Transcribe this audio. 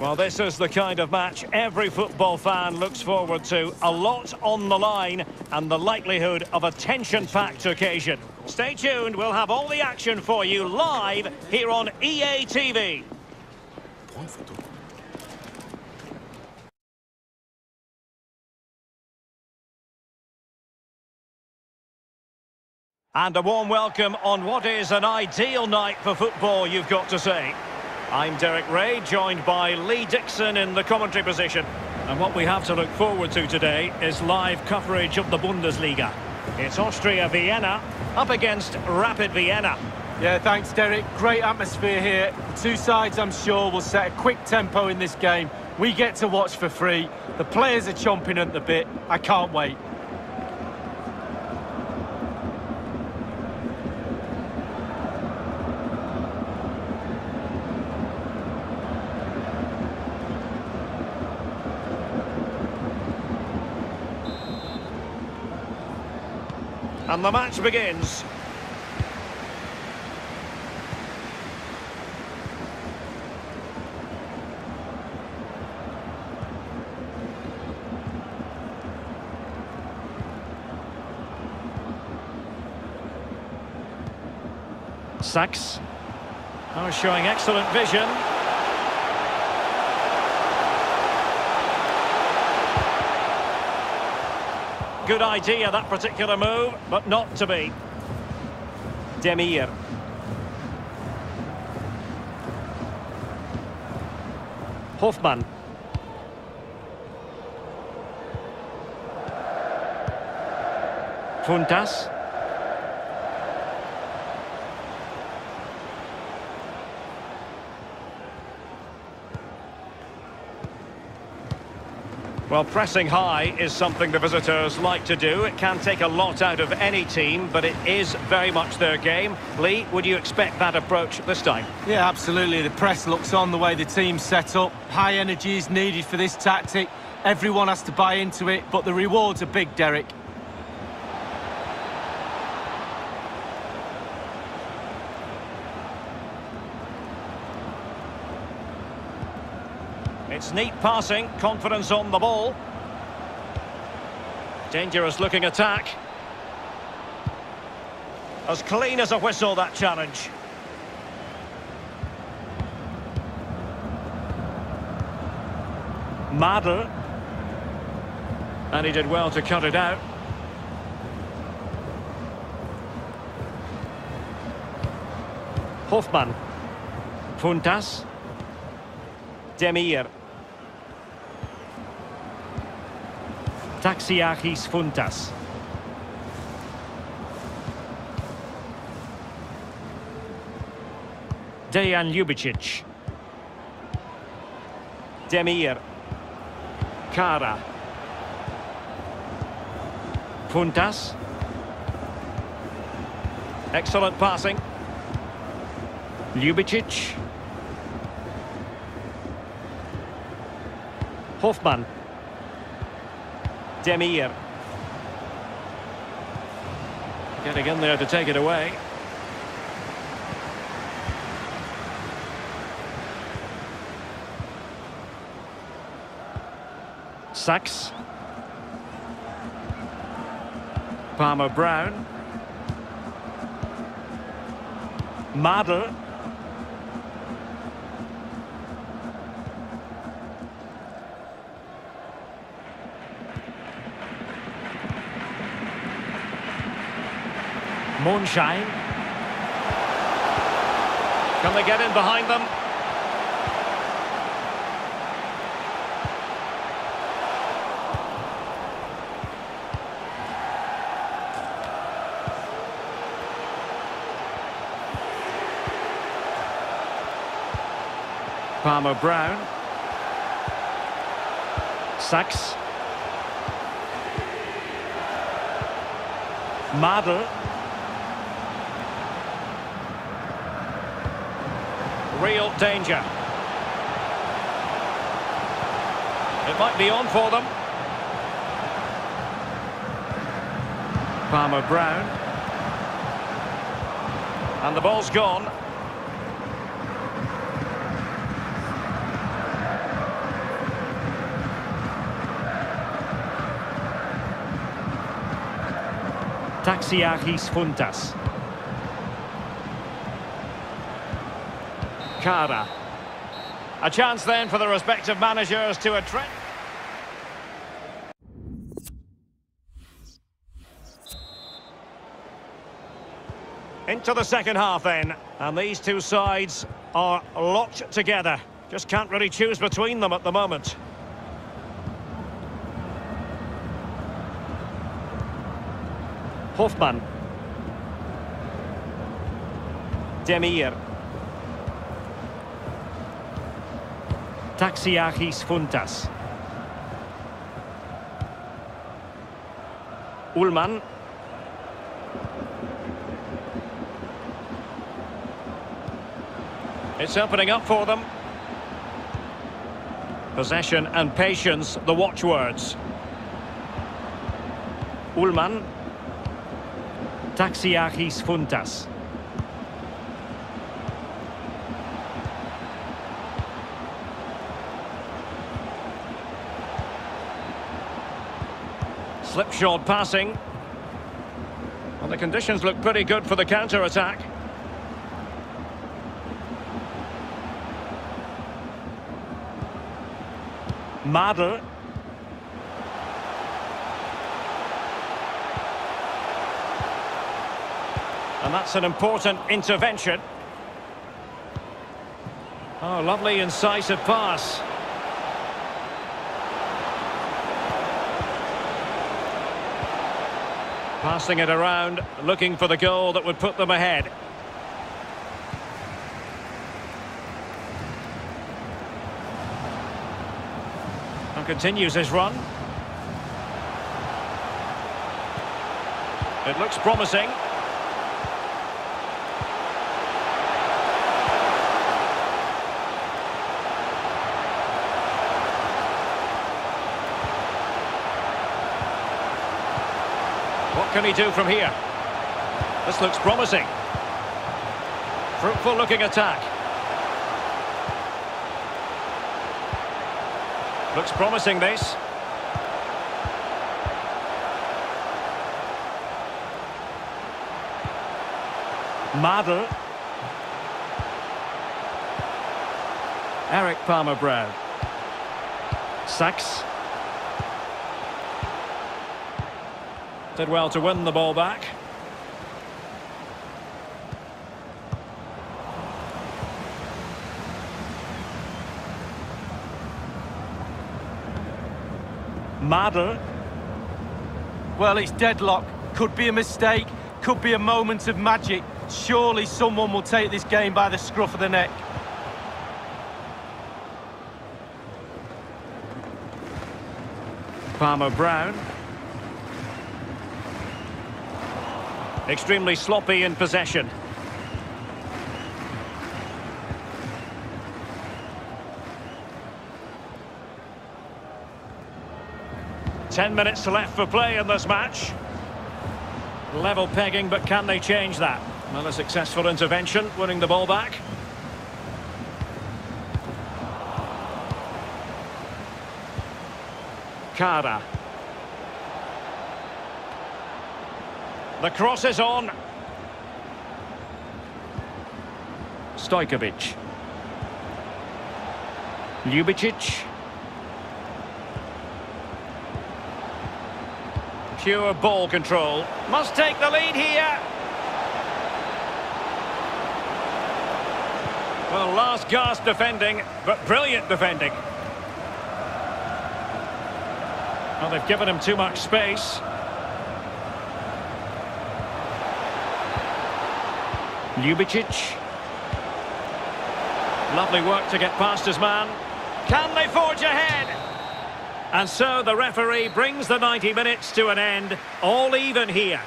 Well, this is the kind of match every football fan looks forward to. A lot on the line and the likelihood of a tension-packed occasion. Stay tuned, we'll have all the action for you live here on EA TV. And a warm welcome on what is an ideal night for football, you've got to say. I'm Derek Ray, joined by Lee Dixon in the commentary position. And what we have to look forward to today is live coverage of the Bundesliga. It's Austria Vienna up against Rapid Vienna. Yeah, thanks, Derek. Great atmosphere here. The two sides, I'm sure, will set a quick tempo in this game. We get to watch for free. The players are chomping at the bit. I can't wait. And the match begins. Sax. Oh, showing excellent vision. Good idea, that particular move, but not to be. Demir. Hofmann. Fountas. Well, pressing high is something the visitors like to do. It can take a lot out of any team, but it is very much their game. Lee, would you expect that approach this time? Yeah, absolutely. The press looks on the way the team's set up. High energy is needed for this tactic. Everyone has to buy into it, but the rewards are big, Derek. It's neat passing, confidence on the ball. Dangerous looking attack. As clean as a whistle, that challenge. Madl. And he did well to cut it out. Hofmann. Fountas. Demir. Taxiarchis Fountas. Dejan Ljubicic. Demir. Kara. Fountas. Excellent passing. Ljubicic. Hofmann. Demir. Getting in there to take it away. Sax. Palmer Brown. Madl. Moonshine. Can they get in behind them? Palmer Brown. Sax. Madl. real danger. It might be on for them. Palmer Brown. And the ball's gone. Taxiarchis Fountas. Kara. A chance then for the respective managers to address... Into the second half then, and these two sides are locked together. Just can't really choose between them at the moment. Hofmann. Demir. Taxiarchis Fountas. Ullmann. It's opening up for them. Possession and patience, the watchwords. Ullmann. Taxiarchis Fountas. Slipshod passing. Well, the conditions look pretty good for the counter-attack. Madl. And that's an important intervention. Oh, lovely incisive pass. Passing it around, looking for the goal that would put them ahead. And continues his run. It looks promising. What can he do from here? This looks promising. Fruitful looking attack. Looks promising this. Madl. Eric Palmer-Brown. Sax. Did well to win the ball back. Madl. Well, it's deadlock. Could be a mistake. Could be a moment of magic. Surely someone will take this game by the scruff of the neck. Palmer-Brown. Extremely sloppy in possession. Ten minutes left for play in this match. Level pegging, but can they change that? Another successful intervention, winning the ball back. Kara. The cross is on. Stojkovic. Ljubicic. Pure ball control. Must take the lead here. Well, last gasp defending, but brilliant defending. Well, they've given him too much space. Ljubicic. Lovely work to get past his man. Can they forge ahead? And so the referee brings the 90 minutes to an end. All even here.